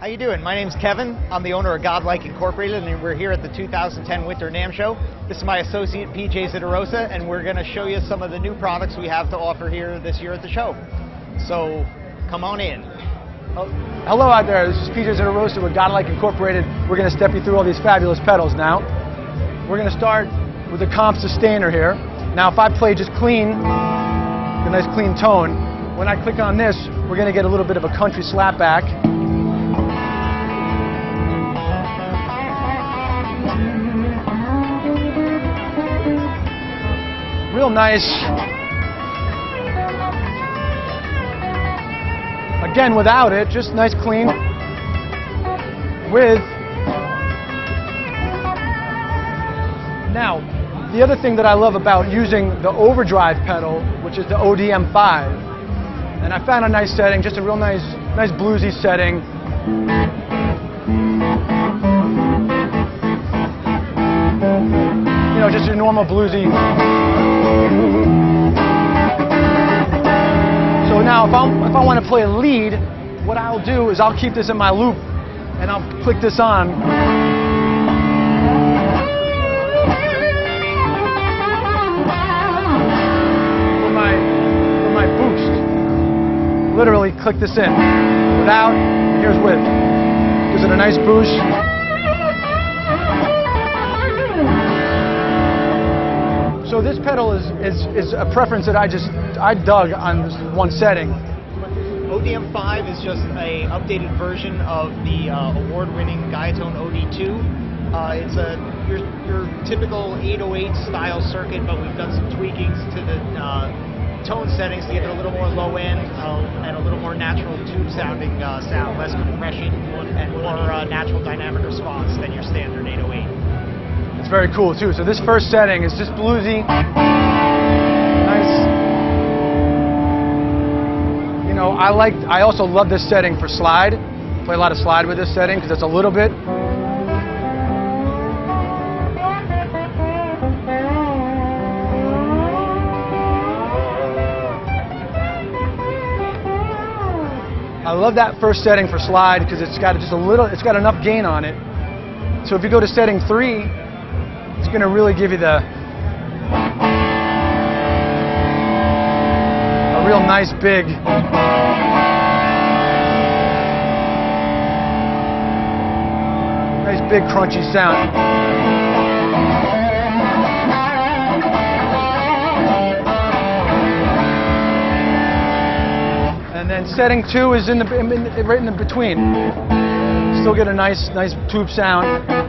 How you doing? My name's Kevin. I'm the owner of Godlyke Incorporated, and we're here at the 2010 Winter NAMM Show. This is my associate PJ Zitarosa, and we're going to show you some of the new products we have to offer here this year at the show. So, come on in. Oh, hello out there. This is PJ Zitarosa with Godlyke Incorporated. We're going to step you through all these fabulous pedals now. We're going to start with the Comp Sustainer here. Now, if I play just clean, a nice clean tone, when I click on this, we're going to get a little bit of a country slapback. Real nice. Again, without it, just nice clean with. Now, the other thing that I love about using the overdrive pedal, which is the ODM5, and I found a nice setting, just a real nice, nice bluesy setting. You know, just your normal bluesy. So now if, i if I want to play a lead, what I'll do is I'll keep this in my loop and I'll click this on For my, for my boost. literally click this in. Without, here's with. Gives it a nice boost. So this pedal is, is, is a preference that I just, I dug on one setting. ODM5 is just a updated version of the uh, award-winning Guyatone OD2. Uh, it's a your, your typical 808 style circuit, but we've done some tweakings to the uh, tone settings to get it a little more low end uh, and a little more natural tube sounding uh, sound, less compression and more uh, natural dynamic response than your standard 808. It's very cool too. So this first setting is just bluesy. Nice. You know, I like. I also love this setting for slide. Play a lot of slide with this setting because it's a little bit I love that first setting for slide because it's got just a little, it's got enough gain on it. So if you go to setting three, going to really give you the a real nice big nice big crunchy sound. And then setting two is in the in, right in the between. Still get a nice nice tube sound.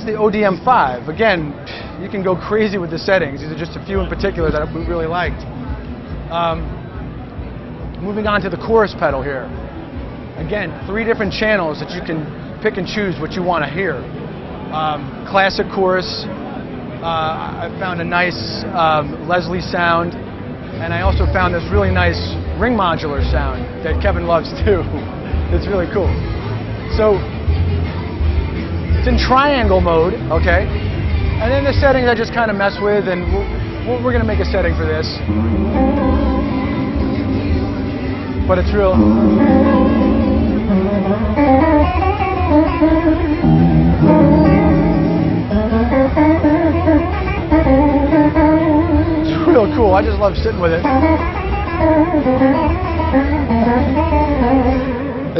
That's the ODM5. Again, you can go crazy with the settings. These are just a few in particular that we really liked. Um, moving on to the chorus pedal here. Again, three different channels that you can pick and choose what you want to hear. Um, classic chorus, uh, I found a nice um, Leslie sound, and I also found this really nice ring modulator sound that Kevin loves too. it's really cool. So it's in triangle mode, okay? And then the settings I just kind of mess with, and we we are going to make a setting for this. But it's real. It's real cool. I just love sitting with it.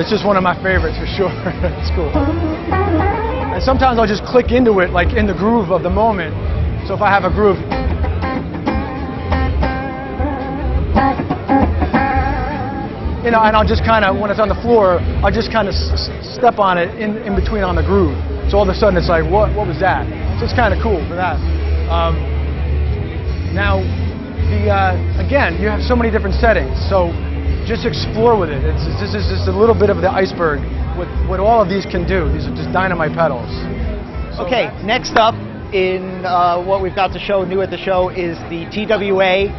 It's just one of my favorites for sure. it's cool. Sometimes I'll just click into it like in the groove of the moment. So if I have a groove, you know, and I'll just kind of, when it's on the floor, I'll just kind of step on it in, in between on the groove. So all of a sudden it's like, what, what was that? So it's kind of cool for that. Um, now, the uh, again, you have so many different settings. So just explore with it. It's, this is just a little bit of the iceberg. What, what all of these can do. These are just dynamite pedals. So okay, next up in uh, what we've got to show new at the show is the TWA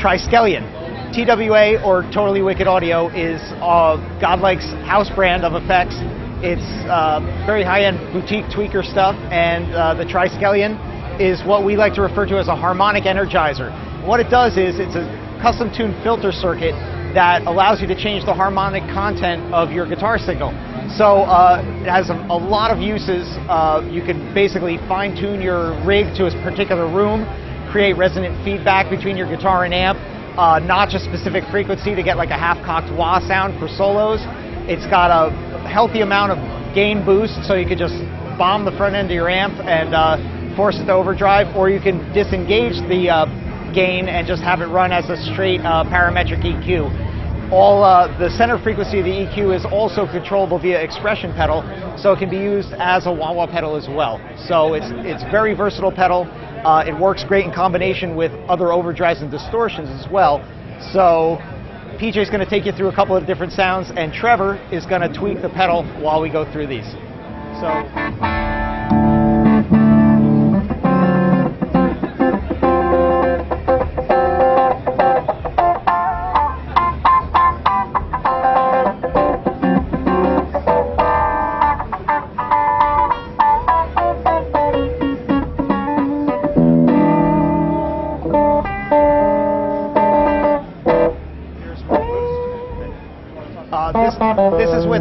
Triskelion. TWA or Totally Wicked Audio is uh, Godlyke's house brand of effects. It's uh, very high-end boutique tweaker stuff, and uh, the Triskelion is what we like to refer to as a harmonic energizer. What it does is it's a custom tuned filter circuit that allows you to change the harmonic content of your guitar signal. So uh, it has a, a, lot of uses. Uh, you can basically fine tune your rig to a particular room, create resonant feedback between your guitar and amp, uh, notch a specific frequency to get like a half-cocked wah sound for solos. It's got a healthy amount of gain boost, so you can just bomb the front end of your amp and uh, force it to overdrive, or you can disengage the uh, gain and just have it run as a straight uh, parametric EQ. All uh, the center frequency of the EQ is also controllable via expression pedal, so it can be used as a wah wah pedal as well. So it's it's very versatile pedal. Uh, it works great in combination with other overdrives and distortions as well. So PJ is going to take you through a couple of different sounds, and Trevor is going to tweak the pedal while we go through these. So.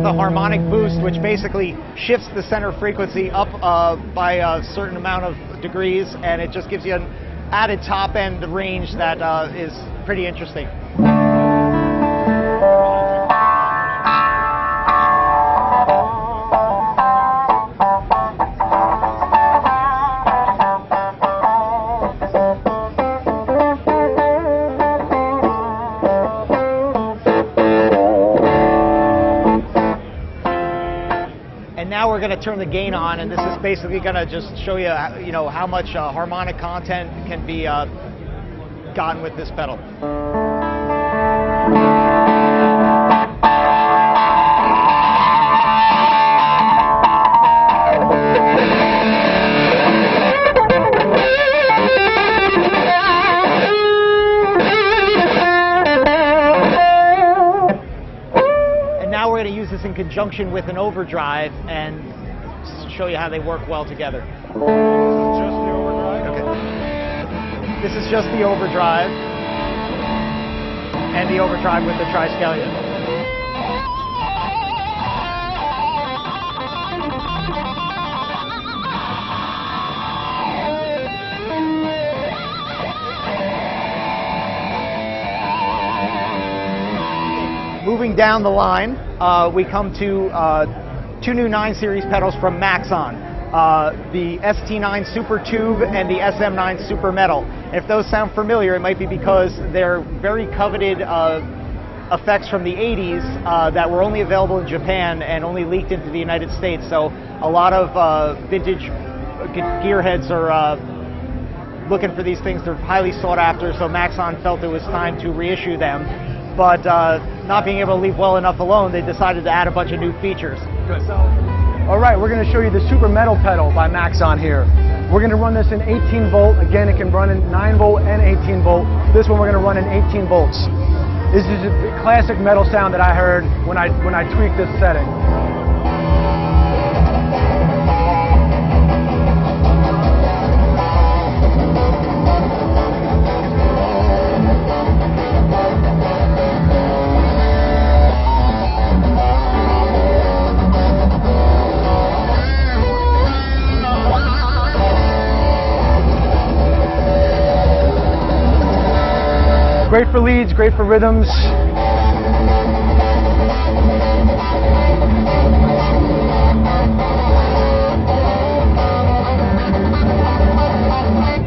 A harmonic boost, which basically shifts the center frequency up uh, by a certain amount of degrees, and it just gives you an added top end range that uh, is pretty interesting. Now we're going to turn the gain on, and this is basically going to just show you, you know, how much uh, harmonic content can be uh, gotten with this pedal. Conjunction with an overdrive and show you how they work well together. Just the overdrive? Okay. This is just the overdrive and the overdrive with the triskelion. Moving down the line, uh, we come to uh, two new 9 Series pedals from Maxon. Uh, the ST9 Super Tube and the SM9 Super Metal. If those sound familiar, it might be because they're very coveted uh, effects from the 80s uh, that were only available in Japan and only leaked into the United States. So a lot of uh, vintage gearheads are looking for these things. They're highly sought after, so Maxon felt it was time to reissue them but uh, not being able to leave well enough alone, they decided to add a bunch of new features. Good. So, all right, we're going to show you the Super Metal pedal by Maxon here. We're going to run this in 18 volt. Again, it can run in 9 volt and 18 volt. This one we're going to run in 18 volts. This is a classic metal sound that I heard when I when I tweaked this setting. Great for leads, great for rhythms.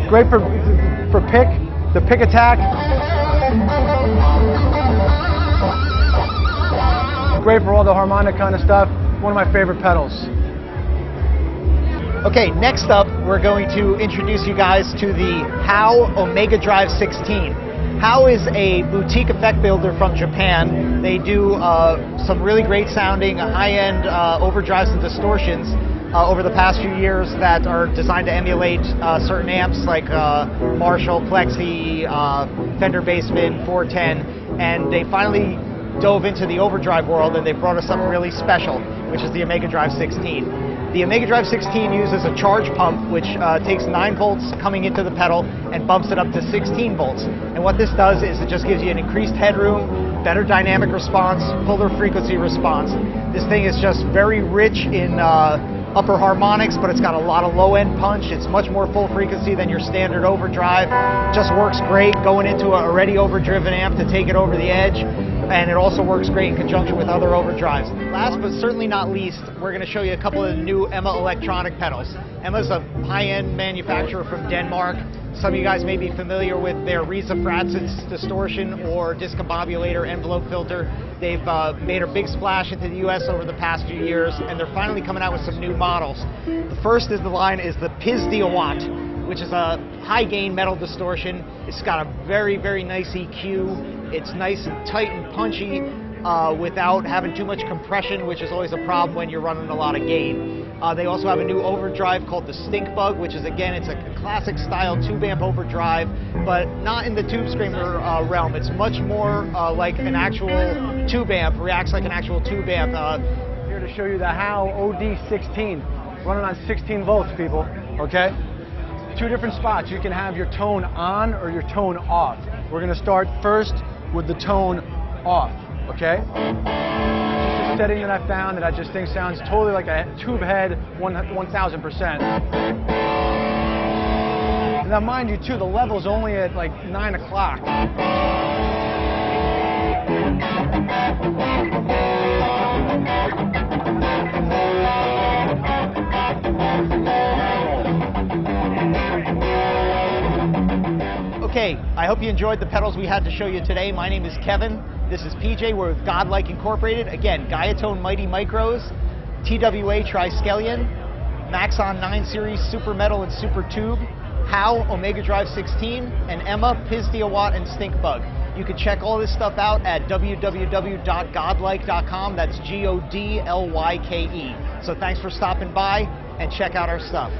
Great for, for pick, the pick attack. Great for all the harmonic kind of stuff. One of my favorite pedals. Okay, next up, we're going to introduce you guys to the Howe Omega Drive 16. Howe is a boutique effect builder from Japan. They do uh, some really great sounding high-end uh, overdrives and distortions uh, over the past few years that are designed to emulate uh, certain amps like uh, Marshall, Plexi, uh, Fender Bassman, 410, and they finally dove into the overdrive world and they brought us something really special, which is the Omega Drive 16. The Omega Drive 16 uses a charge pump, which uh, takes 9 volts coming into the pedal and bumps it up to 16 volts. And what this does is it just gives you an increased headroom, better dynamic response, fuller frequency response. This thing is just very rich in uh, upper harmonics, but it's got a lot of low end punch. It's much more full frequency than your standard overdrive. Just works great going into an already overdriven amp to take it over the edge and it also works great in conjunction with other overdrives. Last but certainly not least, we're going to show you a couple of the new EMMA electronic pedals. EMMA's a high-end manufacturer from Denmark. Some of you guys may be familiar with their Risa Fratzins distortion or discombobulator envelope filter. They've uh, made a big splash into the US over the past few years, and they're finally coming out with some new models. The first is the line is the PisdiYAUWot which is a high gain metal distortion. It's got a very, very nice EQ. It's nice and tight and punchy uh, without having too much compression, which is always a problem when you're running a lot of gain. Uh, they also have a new overdrive called the Stink Bug, which is again, it's a classic style tube amp overdrive, but not in the tube screamer uh, realm. It's much more uh, like an actual tube amp, reacts like an actual tube amp. Uh, Here to show you the Howe OD16, running on 16 volts, people, okay? two different spots. You can have your tone on or your tone off. We're going to start first with the tone off, okay? Just a setting that I found that I just think sounds totally like a tube head 1000%. And now mind you too, the level's only at like 9 o'clock. Okay, I hope you enjoyed the pedals we had to show you today. My name is Kevin. This is PJ. We're with Godlyke Incorporated. Again, Guyatone Mighty Micros, TWA Triskelion, Maxon 9 Series Super Metal and Super Tube, Howe Omega Drive 16, and EMMA, PisdiYAUWot, and Stink Bug. You can check all this stuff out at www.godlyke.com. That's G O D L Y K E. So thanks for stopping by and check out our stuff.